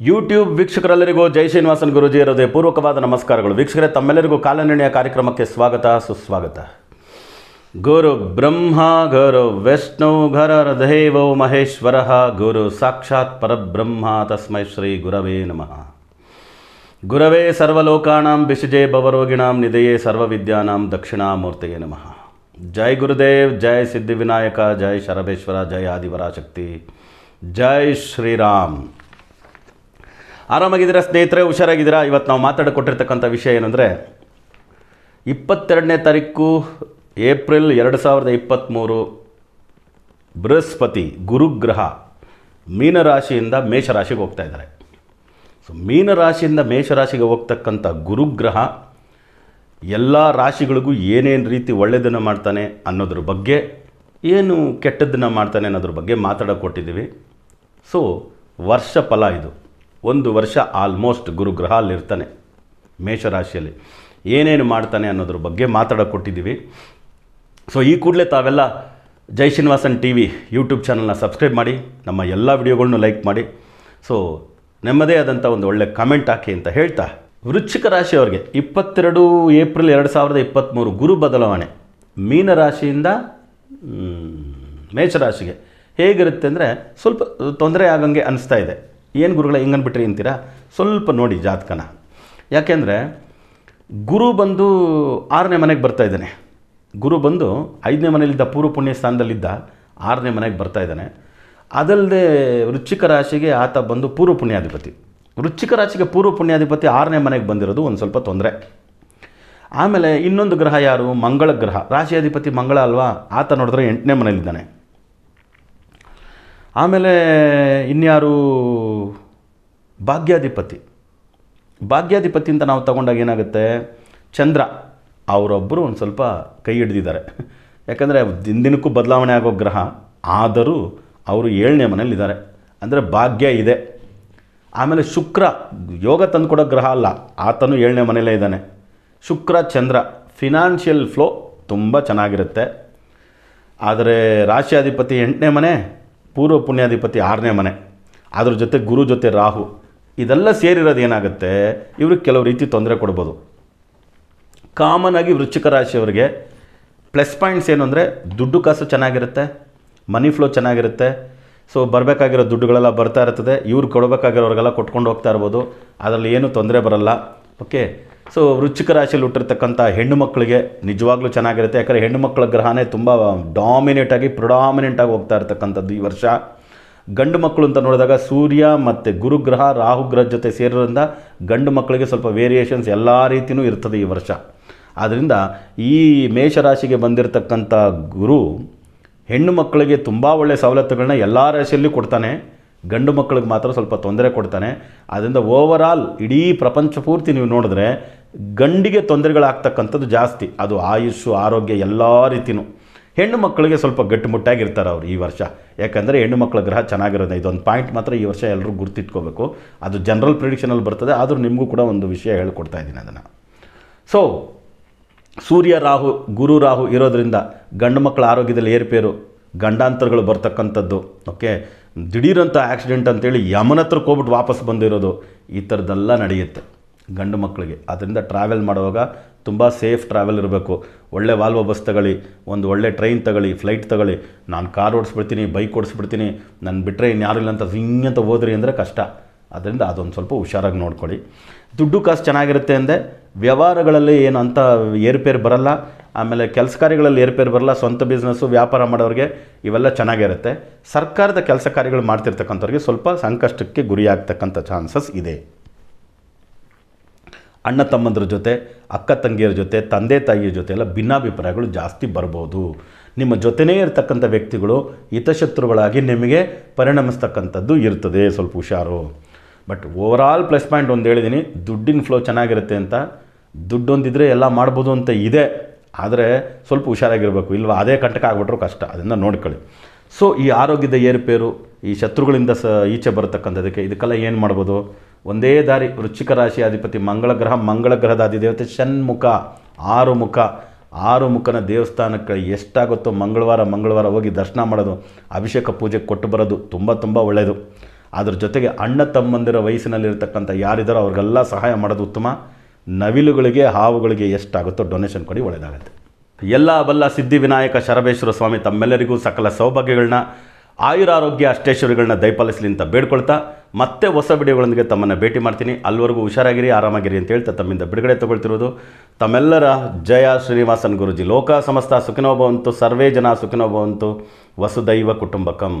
YouTube ವೀಕ್ಷಕರೆಲ್ಲರಿಗೂ ಜೈ ಶ್ರೀನಿವಾಸನ್ ಗುರುಜಿ ಇರೋದೇ ಪೂರ್ವಕವಾದ ನಮಸ್ಕಾರಗಳು. ವೀಕ್ಷಕರೇ, ತಮ್ಮೆಲ್ಲರಿಗೂ ಕಾಲನಿರ್ಣಯ ಕಾರ್ಯಕ್ರಮಕ್ಕೆ ಸ್ವಾಗತ, ಸುಸ್ವಾಗತ. ಗುರು ಬ್ರಹ್ಮ, ಗುರು ವಿಷ್ಣು ಘರ ದೇವೋ ಮಹೇಶ್ವರ, ಗುರು ಸಾಕ್ಷಾತ್ ಪರಬ್ರಹ್ಮ, ತಸ್ಮೈ ಶ್ರೀ ಗುರವೇ ನಮಃ. ಗುರವೇ ಸರ್ವಲೋಕಾನಾಂ ಬಿಸಿಜೆ ಭವರೋಗಿಣಾಂ ನಿಧೆಯೇ ಸರ್ವವಿದ್ಯಾನಾಂ ದಕ್ಷಿಣಾಮೂರ್ತಿಯೇ ನಮಃ. ಜೈ ಗುರುದೇವ್, ಜೈ ಸಿದ್ಧಿವಿನಾಯಕ, ಜೈ ಶರಭೇಶ್ವರ, ಜೈ ಆದಿವರಾಶಕ್ತಿ, ಜೈ ಶ್ರೀರಾಮ್. ಆರಾಮಾಗಿದ್ದೀರಾ ಸ್ನೇಹಿತರೆ? ಹುಷಾರಾಗಿದ್ದೀರಾ? ಇವತ್ತು ನಾವು ಮಾತಾಡಿಕೊಟ್ಟಿರ್ತಕ್ಕಂಥ ವಿಷಯ ಏನಂದರೆ, ಇಪ್ಪತ್ತೆರಡನೇ ತಾರೀಕು ಏಪ್ರಿಲ್ ಎರಡು ಸಾವಿರದ ಇಪ್ಪತ್ತ್ಮೂರು ಬೃಹಸ್ಪತಿ ಗುರುಗ್ರಹ ಮೀನರಾಶಿಯಿಂದ ಮೇಷರಾಶಿಗೆ ಹೋಗ್ತಾ ಇದ್ದಾರೆ. ಸೊ ಮೀನರಾಶಿಯಿಂದ ಮೇಷರಾಶಿಗೆ ಹೋಗ್ತಕ್ಕಂಥ ಗುರುಗ್ರಹ ಎಲ್ಲ ರಾಶಿಗಳಿಗೂ ಏನೇನು ರೀತಿ ಒಳ್ಳೆಯದನ್ನು ಮಾಡ್ತಾನೆ ಅನ್ನೋದ್ರ ಬಗ್ಗೆ, ಏನು ಕೆಟ್ಟದ್ದನ್ನು ಮಾಡ್ತಾನೆ ಅನ್ನೋದ್ರ ಬಗ್ಗೆ ಮಾತಾಡೋಕೆ ಕೊಟ್ಟಿದ್ದೀವಿ ಸೊ ವರ್ಷ ಫಲ ಇದು. ಒಂದು ವರ್ಷ ಆಲ್ಮೋಸ್ಟ್ ಗುರುಗ್ರಹ ಅಲ್ಲಿರ್ತಾನೆ ಮೇಷರಾಶಿಯಲ್ಲಿ. ಏನೇನು ಮಾಡ್ತಾನೆ ಅನ್ನೋದ್ರ ಬಗ್ಗೆ ಮಾತಾಡೋಕೆ ಕೊಟ್ಟಿದ್ದೀವಿ ಸೊ ಈ ಕೂಡಲೇ ತಾವೆಲ್ಲ Jai Srinivasan T V YouTube ಚಾನಲ್ನ ಸಬ್ಸ್ಕ್ರೈಬ್ ಮಾಡಿ, ನಮ್ಮ ಎಲ್ಲ ವಿಡಿಯೋಗಳನ್ನು ಲೈಕ್ ಮಾಡಿ. ಸೊ ನೆಮ್ಮದೇ ಆದಂಥ ಒಂದು ಒಳ್ಳೆ ಕಮೆಂಟ್ ಹಾಕಿ ಅಂತ ಹೇಳ್ತಾ, ವೃಶ್ಚಿಕ ರಾಶಿಯವರಿಗೆ ಇಪ್ಪತ್ತೆರಡು ಏಪ್ರಿಲ್ ಎರಡು ಸಾವಿರದ ಇಪ್ಪತ್ತ್ಮೂರು ಗುರು ಬದಲಾವಣೆ. ಮೀನರಾಶಿಯಿಂದ ಮೇಷ ಮೇಷರಾಶಿಗೆ ಹೇಗಿರುತ್ತೆ ಅಂದರೆ ಸ್ವಲ್ಪ ತೊಂದರೆ ಆಗಂಗೆ ಅನಿಸ್ತಾ ಇದೆ. ಏನು ಗುರುಗಳ ಹಿಂಗನ್ಬಿಟ್ರಿ ಅಂತೀರಾ? ಸ್ವಲ್ಪ ನೋಡಿ ಜಾತಕನ. ಯಾಕೆಂದರೆ ಗುರು ಬಂದು ಆರನೇ ಮನೆಗೆ ಬರ್ತಾ ಇದ್ದಾನೆ. ಗುರು ಬಂದು ಐದನೇ ಮನೆಯಲ್ಲಿದ್ದ ಪೂರ್ವ ಪುಣ್ಯ ಸ್ಥಾನದಲ್ಲಿದ್ದ ಆರನೇ ಮನೆಗೆ ಬರ್ತಾ ಇದ್ದಾನೆ. ಅದಲ್ಲದೆ ವೃಶ್ಚಿಕ ರಾಶಿಗೆ ಆತ ಬಂದು ಪೂರ್ವ ಪುಣ್ಯಾಧಿಪತಿ. ವೃಶ್ಚಿಕ ರಾಶಿಗೆ ಪೂರ್ವ ಪುಣ್ಯಾಧಿಪತಿ ಆರನೇ ಮನೆಗೆ ಬಂದಿರೋದು ಒಂದು ಸ್ವಲ್ಪ ತೊಂದರೆ. ಆಮೇಲೆ ಇನ್ನೊಂದು ಗ್ರಹ ಯಾರು? ಮಂಗಳ ಗ್ರಹ. ರಾಶಿಯಾಧಿಪತಿ ಮಂಗಳ ಅಲ್ವಾ? ಆತ ನೋಡಿದ್ರೆ ಎಂಟನೇ ಮನೆಯಲ್ಲಿದ್ದಾನೆ. ಆಮೇಲೆ ಇನ್ಯಾರು ಭಾಗ್ಯಾಧಿಪತಿ? ಭಾಗ್ಯಾಧಿಪತಿ ಅಂತ ನಾವು ತಗೊಂಡಾಗ ಏನಾಗುತ್ತೆ? ಚಂದ್ರ ಅವರೊಬ್ಬರು ಒಂದು ಸ್ವಲ್ಪ ಕೈ ಹಿಡ್ದಿದ್ದಾರೆ. ಯಾಕಂದರೆ ದಿನ ದಿನಕ್ಕೂ ಬದಲಾವಣೆ ಆಗೋ ಗ್ರಹ, ಆದರೂ ಅವರು ಏಳನೇ ಮನೇಲಿದ್ದಾರೆ ಅಂದರೆ ಭಾಗ್ಯ ಇದೆ. ಆಮೇಲೆ ಶುಕ್ರ, ಯೋಗ ತಂದುಕೊಡೋ ಗ್ರಹ ಅಲ್ಲ, ಆತನು ಏಳನೇ ಮನೆಯಲ್ಲೇ ಇದ್ದಾನೆ. ಶುಕ್ರ, ಚಂದ್ರ ಫಿನಾನ್ಷಿಯಲ್ ಫ್ಲೋ ತುಂಬ ಚೆನ್ನಾಗಿರುತ್ತೆ. ಆದರೆ ರಾಶಿಯಾಧಿಪತಿ ಎಂಟನೇ ಮನೆ ಪೂರ್ವ ಪುಣ್ಯಾಧಿಪತಿ ಆರನೇ ಮನೆ, ಅದ್ರ ಜೊತೆ ಗುರು ಜೊತೆ ರಾಹು, ಇದೆಲ್ಲ ಸೇರಿರೋದು ಏನಾಗುತ್ತೆ? ಇವ್ರಿಗೆ ಕೆಲವು ರೀತಿ ತೊಂದರೆ ಕೊಡ್ಬೋದು. ಕಾಮನ್ ಆಗಿ ವೃಶ್ಚಿಕ ರಾಶಿಯವರಿಗೆ ಪ್ಲಸ್ ಪಾಯಿಂಟ್ಸ್ ಏನು ಅಂದರೆ ದುಡ್ಡು ಕಾಸು ಚೆನ್ನಾಗಿರುತ್ತೆ ಮನಿ ಫ್ಲೋ ಚೆನ್ನಾಗಿರುತ್ತೆ. ಸೊ ಬರಬೇಕಾಗಿರೋ ದುಡ್ಡುಗಳೆಲ್ಲ ಬರ್ತಾ ಇರ್ತದೆ. ಇವ್ರು ಕೊಡಬೇಕಾಗಿರೋರಿಗೆಲ್ಲ ಕೊಟ್ಕೊಂಡು ಹೋಗ್ತಾ ಇರ್ಬೋದು. ಅದರಲ್ಲಿ ಏನೂ ತೊಂದರೆ ಬರಲ್ಲ. ಓಕೆ ಸೊ ವೃಶ್ಚಿಕ ರಾಶಿಯಲ್ಲಿ ಹುಟ್ಟಿರ್ತಕ್ಕಂಥ ಹೆಣ್ಣು ಮಕ್ಕಳಿಗೆ ನಿಜವಾಗ್ಲೂ ಚೆನ್ನಾಗಿರುತ್ತೆ. ಯಾಕಂದರೆ ಹೆಣ್ಣು ಮಕ್ಕಳ ಗ್ರಹನೇ ತುಂಬ ಡಾಮಿನೇಟಾಗಿ ಪ್ರೊಡಾಮಿನೆಂಟಾಗಿ ಹೋಗ್ತಾ ಇರ್ತಕ್ಕಂಥದ್ದು ಈ ವರ್ಷ. ಗಂಡು ಮಕ್ಕಳು ಅಂತ ನೋಡಿದಾಗ ಸೂರ್ಯ ಮತ್ತು ಗುರುಗ್ರಹ ರಾಹುಗ್ರಹ ಜೊತೆ ಸೇರೋದ್ರಿಂದ ಗಂಡು ಮಕ್ಕಳಿಗೆ ಸ್ವಲ್ಪ ವೇರಿಯೇಷನ್ಸ್ ಎಲ್ಲ ರೀತಿಯೂ ಇರ್ತದೆ ಈ ವರ್ಷ. ಆದ್ದರಿಂದ ಈ ಮೇಷರಾಶಿಗೆ ಬಂದಿರತಕ್ಕಂಥ ಗುರು ಹೆಣ್ಣು ಮಕ್ಕಳಿಗೆ ತುಂಬ ಒಳ್ಳೆಯ ಸವಲತ್ತುಗಳನ್ನ ಎಲ್ಲ ರಾಶಿಯಲ್ಲೂ ಕೊಡ್ತಾನೆ. ಗಂಡು ಮಕ್ಕಳಿಗೆ ಮಾತ್ರ ಸ್ವಲ್ಪ ತೊಂದರೆ ಕೊಡ್ತಾನೆ. ಅದರಿಂದ ಓವರಾಲ್ ಇಡೀ ಪ್ರಪಂಚ ಪೂರ್ತಿ ನೀವು ನೋಡಿದ್ರೆ ಗಂಡಿಗೆ ತೊಂದರೆಗಳಾಗ್ತಕ್ಕಂಥದ್ದು ಜಾಸ್ತಿ. ಅದು ಆಯುಷು, ಆರೋಗ್ಯ ಎಲ್ಲ ರೀತಿಯೂ ಹೆಣ್ಣು ಮಕ್ಕಳಿಗೆ ಸ್ವಲ್ಪ ಗಟ್ಟಿಮುಟ್ಟಾಗಿರ್ತಾರೆ ಅವರು ಈ ವರ್ಷ. ಯಾಕಂದರೆ ಹೆಣ್ಣು ಮಕ್ಕಳ ಗ್ರಹ ಚೆನ್ನಾಗಿರೋದು ಇದೊಂದು ಪಾಯಿಂಟ್ ಮಾತ್ರ ಈ ವರ್ಷ ಎಲ್ಲರೂ ಗುರ್ತಿಟ್ಕೋಬೇಕು. ಅದು ಜನರಲ್ ಪ್ರಿಡಿಕ್ಷನಲ್ಲಿ ಬರ್ತದೆ. ಆದರೂ ನಿಮಗೂ ಕೂಡ ಒಂದು ವಿಷಯ ಹೇಳ್ಕೊಡ್ತಾ ಇದ್ದೀನಿ ಅದನ್ನು. ಸೊ ಸೂರ್ಯ ರಾಹು, ಗುರು ರಾಹು ಇರೋದರಿಂದ ಗಂಡು ಮಕ್ಕಳ ಆರೋಗ್ಯದಲ್ಲಿ ಏರುಪೇರು, ಗಂಡಾಂತರಗಳು ಬರ್ತಕ್ಕಂಥದ್ದು. ಓಕೆ ದಿಢೀರಂಥ ಆಕ್ಸಿಡೆಂಟ್ ಅಂತೇಳಿ ಯಮನ ಹತ್ರಕ್ಕೆ ಹೋಗ್ಬಿಟ್ಟು ವಾಪಸ್ ಬಂದಿರೋದು ಈ ಥರದ್ದೆಲ್ಲ ನಡೆಯುತ್ತೆ ಗಂಡು ಮಕ್ಕಳಿಗೆ. ಅದರಿಂದ ಟ್ರಾವೆಲ್ ಮಾಡುವಾಗ ತುಂಬ ಸೇಫ್ ಟ್ರಾವೆಲ್ ಇರಬೇಕು. ಒಳ್ಳೆ ವಾಲ್ವೋ ಬಸ್ ತಗೊಳ್ಳಿ, ಒಂದು ಒಳ್ಳೆ ಟ್ರೈನ್ ತಗೊಳ್ಳಿ ಫ್ಲೈಟ್ ತಗೊಳ್ಳಿ. ನಾನು ಕಾರ್ ಓಡಿಸ್ಬಿಡ್ತೀನಿ ಬೈಕ್ ಓಡಿಸ್ಬಿಡ್ತೀನಿ. ನಾನು ಬಿಟ್ಟರೆ ಇನ್ಯಾರಿಲ್ಲ ಅಂತ ಹಿಂಗಂತ ಹೋದ್ರಿ ಅಂದರೆ ಕಷ್ಟ. ಅದರಿಂದ ಅದೊಂದು ಸ್ವಲ್ಪ ಹುಷಾರಾಗಿ ನೋಡ್ಕೊಳ್ಳಿ. ದುಡ್ಡು ಕಾಸು ಚೆನ್ನಾಗಿರುತ್ತೆ ಅಂದೆ, ವ್ಯವಹಾರಗಳಲ್ಲಿ ಏನು ಅಂತ ಏರುಪೇರು ಬರಲ್ಲ, ಆಮೇಲೆ ಕೆಲಸ ಕಾರ್ಯಗಳಲ್ಲಿ ಏರುಪೇರು ಬರಲ್ಲ, ಸ್ವಂತ ಬಿಸ್ನೆಸ್ಸು ವ್ಯಾಪಾರ ಮಾಡೋರಿಗೆ ಇವೆಲ್ಲ ಚೆನ್ನಾಗಿರುತ್ತೆ. ಸರ್ಕಾರದ ಕೆಲಸ ಕಾರ್ಯಗಳು ಮಾಡ್ತಿರ್ತಕ್ಕಂಥವ್ರಿಗೆ ಸ್ವಲ್ಪ ಸಂಕಷ್ಟಕ್ಕೆ ಗುರಿಯಾಗ್ತಕ್ಕಂಥ ಚಾನ್ಸಸ್ ಇದೆ. ಅಣ್ಣ ತಮ್ಮಂದ್ರ ಜೊತೆ, ಅಕ್ಕ ತಂಗಿಯರ ಜೊತೆ, ತಂದೆ ತಾಯಿಯ ಜೊತೆ ಎಲ್ಲ ಭಿನ್ನಾಭಿಪ್ರಾಯಗಳು ಜಾಸ್ತಿ ಬರ್ಬೋದು. ನಿಮ್ಮ ಜೊತೆನೇ ಇರತಕ್ಕಂಥ ವ್ಯಕ್ತಿಗಳು ಹಿತಶತ್ರುಗಳಾಗಿ ನಿಮಗೆ ಪರಿಣಮಿಸ್ತಕ್ಕಂಥದ್ದು ಇರ್ತದೆ. ಸ್ವಲ್ಪ ಹುಷಾರು. ಬಟ್ ಓವರಾಲ್ ಪ್ಲಸ್ ಪಾಯಿಂಟ್ ಒಂದು ಹೇಳಿದ್ದೀನಿ ದುಡ್ಡಿನ ಫ್ಲೋ ಚೆನ್ನಾಗಿರುತ್ತೆ ಅಂತ. ದುಡ್ಡೊಂದಿದ್ರೆ ಎಲ್ಲ ಮಾಡ್ಬೋದು ಅಂತ ಇದೆ. ಆದರೆ ಸ್ವಲ್ಪ ಹುಷಾರಾಗಿರಬೇಕು. ಇಲ್ವಾ, ಅದೇ ಕಂಟಕ ಆಗ್ಬಿಟ್ರೂ ಕಷ್ಟ. ಅದನ್ನು ನೋಡ್ಕೊಳ್ಳಿ. ಸೊ ಈ ಆರೋಗ್ಯದ ಏರುಪೇರು, ಈ ಶತ್ರುಗಳಿಂದ ಸ, ಈಚೆ ಬರತಕ್ಕಂಥದಕ್ಕೆ ಇದಕ್ಕೆಲ್ಲ ಏನು ಮಾಡ್ಬೋದು? ಒಂದೇ ದಾರಿ, ವೃಶ್ಚಿಕ ರಾಶಿ ಅಧಿಪತಿ ಮಂಗಳ ಗ್ರಹ, ಮಂಗಳ ಗ್ರಹದ ಅಧಿದೇವತೆ ಷಣ್ಮುಖ ಆರು ಮುಖ ಆರು ಮುಖನ ದೇವಸ್ಥಾನಕ್ಕೆ ಎಷ್ಟಾಗುತ್ತೋ ಮಂಗಳವಾರ ಮಂಗಳವಾರ ಹೋಗಿ ದರ್ಶನ ಮಾಡೋದು, ಅಭಿಷೇಕ ಪೂಜೆ ಕೊಟ್ಟು ಬರೋದು ತುಂಬ ತುಂಬ ಒಳ್ಳೆಯದು ಅದ್ರ ಜೊತೆಗೆ ಅಣ್ಣ ತಮ್ಮಂದಿರ ವಯಸ್ಸಿನಲ್ಲಿರ್ತಕ್ಕಂಥ ಯಾರಿದ್ದಾರೋ ಅವ್ರಿಗೆಲ್ಲ ಸಹಾಯ ಮಾಡೋದು ಉತ್ತಮ. ನವಿಲುಗಳಿಗೆ, ಹಾವುಗಳಿಗೆ ಎಷ್ಟಾಗುತ್ತೋ ಡೊನೇಷನ್ ಕೊಡಿ ಒಳ್ಳೆಯದಾಗುತ್ತೆ ಎಲ್ಲ ಬಲ್ಲ ಸಿದ್ಧಿವಿನಾಯಕ ಶರಬೇಶ್ವರ ಸ್ವಾಮಿ ತಮ್ಮೆಲ್ಲರಿಗೂ ಸಕಲ ಸೌಭಾಗ್ಯಗಳನ್ನ, ಆಯುರಾರೋಗ್ಯ ಅಷ್ಟೇಶ್ವರಿಗಳನ್ನ ದಯಪಾಲಿಸಲಿ ಅಂತ ಬೇಡ್ಕೊಳ್ತಾ, ಮತ್ತೆ ಹೊಸ ವಿಡಿಯೋಗಳೊಂದಿಗೆ ತಮ್ಮನ್ನು ಭೇಟಿ ಮಾಡ್ತೀನಿ. ಅಲ್ಲಿವರೆಗೂ ಹುಷಾರಾಗಿರಿ, ಆರಾಮಾಗಿರಿ ಅಂತ ಹೇಳ್ತಾ ತಮ್ಮಿಂದ ಬಿಡುಗಡೆ ತಗೊಳ್ತಿರೋದು. ತಮ್ಮೆಲ್ಲರ ಜಯ ಶ್ರೀನಿವಾಸನ್ ಗುರುಜಿ. ಲೋಕ ಸಮಸ್ತ ಸುಖಿನೋ ಭವಂತು ಸರ್ವೇ ಜನ ಸುಖಿನೋ ಭವಂತು ವಸುದೈವ ಕುಟುಂಬಕಂ.